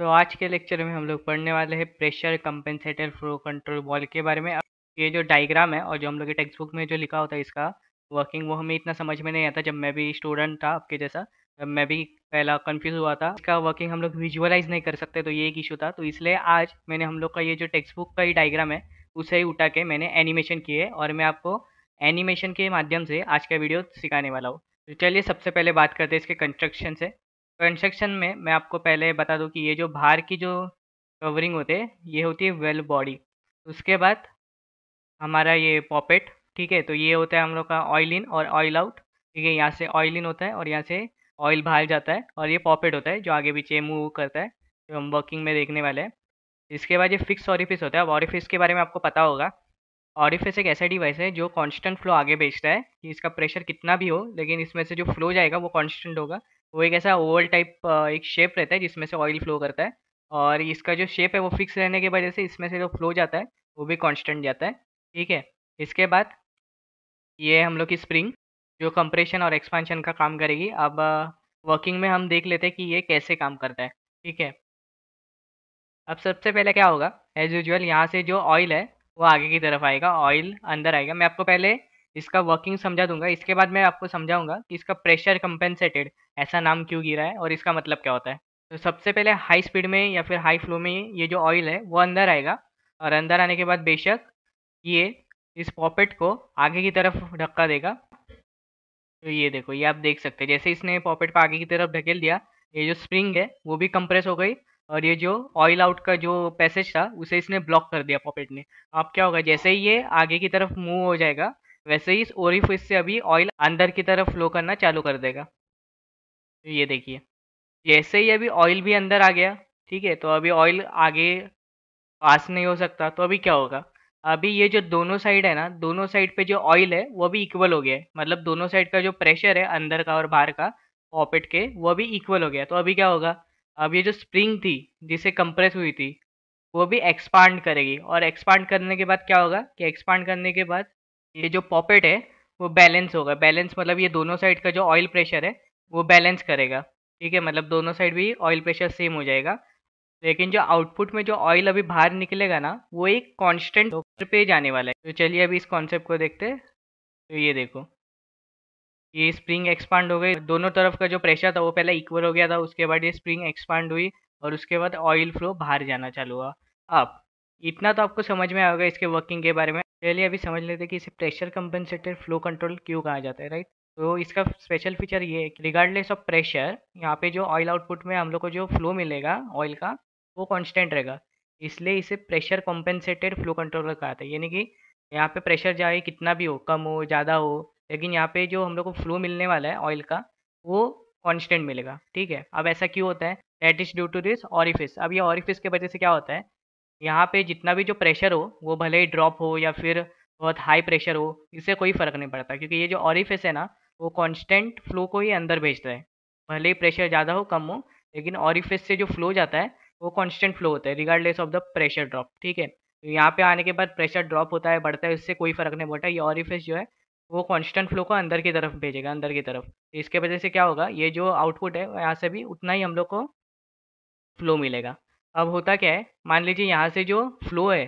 तो आज के लेक्चर में हम लोग पढ़ने वाले हैं pressure compensator flow control ball के बारे में। ये जो डायग्राम है और जो हम लोग के टेक्स्ट बुक में जो लिखा होता है इसका वर्किंग वो हमें इतना समझ में नहीं आता जब मैं भी स्टूडेंट था आपके जैसा जब मैं भी पहला कंफ्यूज हुआ था। इसका वर्किंग हम लोग विजुअलाइज नहीं कर सकते तो ये एक इशू था। तो इसलिए आज मैंने हम लोग का ये जो टेक्स्ट बुक का ही डायग्राम है, उसे ही उठा के मैंने एनिमेशन किए और मैं आपको एनिमेशन के माध्यम से आज का वीडियो सिखाने वाला हूँ। तो चलिए सबसे पहले बात करते हैं इसके कंस्ट्रक्शन से। कंस्ट्रक्शन में मैं आपको पहले बता दूँ कि ये जो बाहर की जो कवरिंग होते हैं, ये होती है वेल बॉडी। उसके बाद हमारा ये पॉपेट, ठीक है तो ये होता है हम लोग का ऑयल इन और ऑयल आउट, ठीक है, यहाँ से ऑयल इन होता है और यहाँ से ऑयल बाहर जाता है और ये पॉपेट होता है जो आगे पीछे मूव करता है, जो हम वर्किंग में देखने वाले हैं। इसके बाद ये फिक्स ऑरिफिस होता है। अब ऑरिफिस के बारे में आपको पता होगा, ऑरिफिस एक ऐसा डिवाइस है जो कांस्टेंट फ्लो आगे भेजता है कि इसका प्रेशर कितना भी हो, लेकिन इसमें से जो फ्लो जाएगा वो कांस्टेंट होगा वो एक ऐसा ओवल टाइप एक शेप रहता है जिसमें से ऑयल फ्लो करता है और इसका जो शेप है वो फिक्स रहने की वजह से इसमें से जो फ्लो जाता है वो भी कांस्टेंट जाता है, ठीक है? इसके बाद ये हम लोग की स्प्रिंग जो कंप्रेशन और एक्सपांशन का काम करेगी। अब वर्किंग में हम देख लेते हैं कि ये कैसे काम करता है, ठीक है? अब सबसे पहले क्या होगा? एज यूजल यहाँ से जो ऑयल है वो आगे की तरफ़ आएगा ऑयल अंदर आएगा। मैं आपको पहले इसका वर्किंग समझा दूँगा। इसके बाद मैं आपको समझाऊँगा कि इसका प्रेशर कंपेंसेटेड ऐसा नाम क्यों गिरा है और इसका मतलब क्या होता है। तो सबसे पहले हाई स्पीड में या फिर हाई फ्लो में ये जो ऑयल है, वो अंदर आएगा और अंदर आने के बाद बेशक ये इस पॉपेट को आगे की तरफ़ धक्का देगा। तो ये देखो, ये आप देख सकते हैं। जैसे इसने पॉपेट को आगे की तरफ़ ढकेल दिया, ये जो स्प्रिंग है, वो भी कंप्रेस हो गई और ये जो ऑयल आउट का जो पैसेज था, उसे इसने ब्लॉक कर दिया पॉपेट ने। अब क्या होगा, जैसे ही ये आगे की तरफ़ मूव हो जाएगा वैसे ही इस ओरिफिस से अभी ऑयल अंदर की तरफ़ फ्लो करना चालू कर देगा। ये देखिए, जैसे ही अभी ऑयल भी अंदर आ गया, ठीक है तो अभी ऑयल आगे पास नहीं हो सकता तो अभी क्या होगा? अभी ये जो दोनों साइड है ना, दोनों साइड पे जो ऑयल है, वो भी इक्वल हो गया है। मतलब दोनों साइड का जो प्रेशर है, अंदर का और बाहर का पॉपेट के, वो भी इक्वल हो गया तो अभी क्या होगा? अब ये जो स्प्रिंग थी, जिसे कंप्रेस हुई थी, वो भी एक्सपांड करेगी। और एक्सपांड करने के बाद क्या होगा? कि एक्सपांड करने के बाद ये जो पॉपेट है, वो बैलेंस होगा। बैलेंस मतलब ये दोनों साइड का जो ऑयल प्रेशर है, वो बैलेंस करेगा। ठीक है? मतलब दोनों साइड भी ऑयल प्रेशर सेम हो जाएगा। लेकिन जो आउटपुट में जो ऑयल अभी बाहर निकलेगा ना, वो एक कांस्टेंट पे जाने वाला है। तो चलिए अभी इस कॉन्सेप्ट को देखते हैं। तो ये देखो। ये स्प्रिंग एक्सपांड हो गई। दोनों तरफ़ का जो प्रेशर था, वो पहले इक्वल हो गया था, उसके बाद ये स्प्रिंग एक्सपांड हुई और उसके बाद ऑयल फ्लो बाहर जाना चालू हुआ। अब इतना तो आपको समझ में आएगा इसके वर्किंग के बारे में। चलिए अभी समझ लेते हैं कि इसे प्रेशर कंपनसेटेड फ्लो कंट्रोल क्यों कहा जाता है राइट तो इसका स्पेशल फीचर ये है कि रिगार्डलेस ऑफ़ प्रेशर यहाँ पे जो ऑयल आउटपुट में हम लोग को जो फ्लो मिलेगा ऑयल का, वो कांस्टेंट रहेगा। इसलिए इसे प्रेशर कॉम्पेंसेटेड फ्लो कंट्रोलर कहा था यानी कि यहाँ पे प्रेशर चाहे कितना भी हो, कम हो, ज़्यादा हो, लेकिन यहाँ पे जो हम लोग को फ्लो मिलने वाला है ऑयल का, वो कांस्टेंट मिलेगा। ठीक है? अब ऐसा क्यों होता है? That is due to this orifice अब ये ऑरिफिस के वजह से क्या होता है? यहाँ पे जितना भी जो प्रेशर हो, वो भले ही ड्रॉप हो या फिर बहुत हाई प्रेशर हो, इससे कोई फ़र्क नहीं पड़ता। क्योंकि ये जो ऑरिफिस है ना, वो कांस्टेंट फ्लो को ही अंदर भेजता है। भले ही प्रेशर ज़्यादा हो, कम हो, लेकिन ऑरिफिस से जो फ्लो जाता है, वो कांस्टेंट फ्लो होता है regardless of the pressure drop ठीक है? तो यहाँ पे आने के बाद प्रेशर ड्रॉप होता है, बढ़ता है उससे कोई फ़र्क नहीं पड़ता। ये ऑरिफिस जो है, वो कांस्टेंट फ्लो को अंदर की तरफ़ भेजेगा, अंदर की तरफ़। तो इसके वजह से क्या होगा, ये जो आउटपुट है, यहाँ से भी उतना ही हम लोग को फ्लो मिलेगा। अब होता क्या है? मान लीजिए यहाँ से जो फ्लो है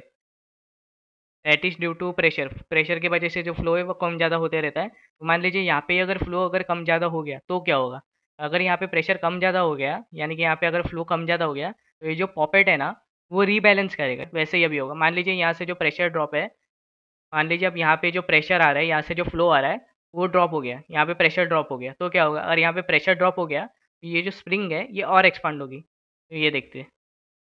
that is due to pressure pressure की वजह से जो फ्लो है, वो कम ज़्यादा होते रहता है। तो मान लीजिए यहाँ पे अगर फ्लो अगर कम ज़्यादा हो गया तो क्या होगा? अगर यहाँ पे प्रेशर कम ज़्यादा हो गया, यानी कि यहाँ पे अगर फ्लो कम ज़्यादा हो गया तो ये जो पॉपेट है ना, वो रीबैलेंस करेगा। वैसे ही अभी होगा। मान लीजिए यहाँ से जो प्रेशर ड्रॉप है, मान लीजिए अब यहाँ पे जो प्रेशर आ रहा है, यहाँ से जो फ्लो आ रहा है, वो ड्रॉप हो गया। यहाँ पे प्रेशर ड्रॉप हो गया तो क्या होगा? अगर यहाँ पे प्रेशर ड्रॉप हो गया तो ये जो स्प्रिंग है, ये और एक्सपांड होगी। तो ये देखते हैं।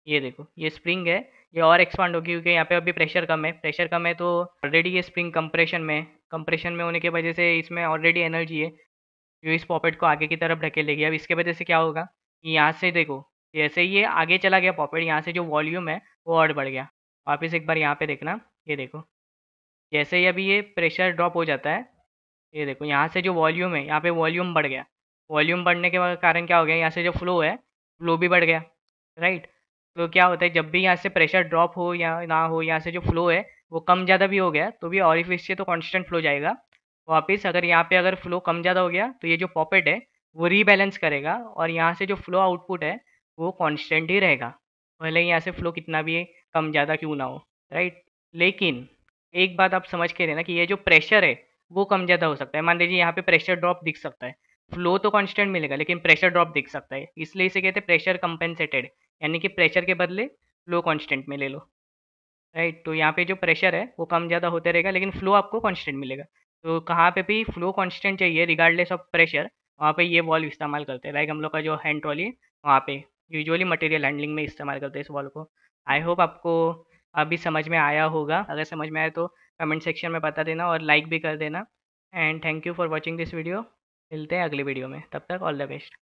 ये देखो, ये स्प्रिंग है, ये और एक्सपांड होगी क्योंकि यहाँ पे अभी प्रेशर कम है। प्रेशर कम है तो ऑलरेडी ये स्प्रिंग कंप्रेशन में कंप्रेशन में होने की वजह से इसमें ऑलरेडी एनर्जी है, जो इस पॉपेट को आगे की तरफ़ ढकेलेगी अब इसके वजह से क्या होगा यहाँ से देखो, जैसे ये आगे चला गया पॉपेट यहाँ से जो वॉल्यूम है वो और बढ़ गया। वापस एक बार यहाँ पे देखना, ये देखो। जैसे ही अभी ये प्रेशर ड्रॉप हो जाता है, ये देखो, यहाँ से जो वॉल्यूम है, यहाँ पे वॉल्यूम बढ़ गया। वॉल्यूम बढ़ने के कारण क्या हो गया, यहाँ से जो फ्लो है फ्लो भी बढ़ गया राइट तो क्या होता है, जब भी यहाँ से प्रेशर ड्रॉप हो या ना हो, यहाँ से जो फ्लो है, वो कम ज़्यादा भी हो गया तो भी ऑरिफिस से तो कांस्टेंट फ्लो जाएगा। वापस अगर यहाँ पे अगर फ्लो कम ज़्यादा हो गया तो ये जो पॉपेट है, वो रीबैलेंस करेगा और यहाँ से जो फ्लो आउटपुट है, वो कॉन्स्टेंट ही रहेगा। भले ही यहाँ से फ्लो कितना भी कम ज़्यादा क्यों ना हो राइट लेकिन एक बात आप समझ के लेना कि ये जो प्रेशर है, वो कम ज़्यादा हो सकता है। मान लीजिए यहाँ पे प्रेशर ड्रॉप दिख सकता है। फ्लो तो कॉन्स्टेंट मिलेगा, लेकिन प्रेशर ड्रॉप दिख सकता है। इसलिए इसे कहते हैं प्रेशर कंपेंसेटेड यानी कि प्रेशर के बदले फ्लो कांस्टेंट में ले लो। राइट तो यहाँ पे जो प्रेशर है, वो कम ज़्यादा होते रहेगा, लेकिन फ्लो आपको कांस्टेंट मिलेगा। तो कहाँ पे भी फ्लो कांस्टेंट चाहिए, रिगार्डलेस ऑफ़ प्रेशर, वहाँ पे ये वॉल्व इस्तेमाल करते हैं। लाइक हम लोग का जो हैंड ट्रॉली वहाँ पे यूजुअली मटेरियल हैंडलिंग में इस्तेमाल करते हैं इस वॉल्व को। आई होप आपको अभी समझ में आया होगा। अगर समझ में आया तो कमेंट सेक्शन में बता देना और लाइक भी कर देना। And thank you for watching this video. मिलते हैं अगले वीडियो में। तब तक ऑल द बेस्ट।